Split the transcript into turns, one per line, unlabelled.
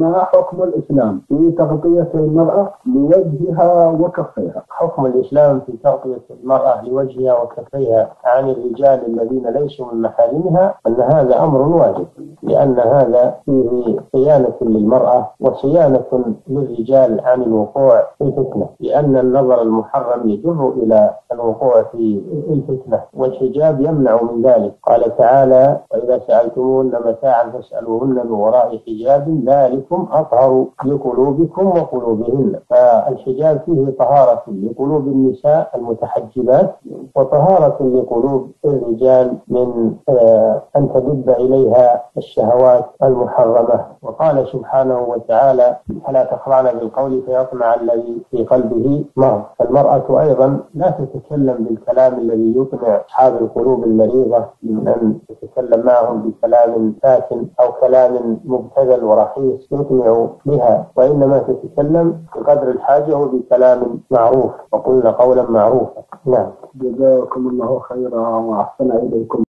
ما حكم الإسلام في تغطية المرأة لوجهها وكفيها
حكم الإسلام في تغطية المرأة لوجهها وكفيها عن الرجال الذين ليسوا من محارمها أن هذا أمر واجب لأن هذا فيه صيانة للمرأة وصيانة للرجال عن الوقوع في الفتنة لأن النظر المحرم يجر إلى الوقوع في الفتنة والحجاب يمنع من ذلك. قال تعالى وإذا سألتموهن متاعا فاسألوهن من وراء حجاب ذلكم أطهر لقلوبكم وقلوبهن. فالحجاب فيه طهارة لقلوب النساء المتحجبات وطهارة لقلوب الرجال من آه، أن تدب إليها الشهوات المحرمة. وقال سبحانه وتعالى فلا تخضعن بالقول فيطمع الذي في قلبه مرض. فالمرأة أيضا لا تتكلم بالكلام الذي يطمع أصحاب القلوب المريضة من أن تتكلم معهم بكلام ساكن أو كلام مبتذل ورخيص يطمع بها وإنما تتكلم بقدر الحاجة وبكلام معروف. وقلنا قولا معروفا. نعم.
جزاكم الله خيرا وأحسن إليكم.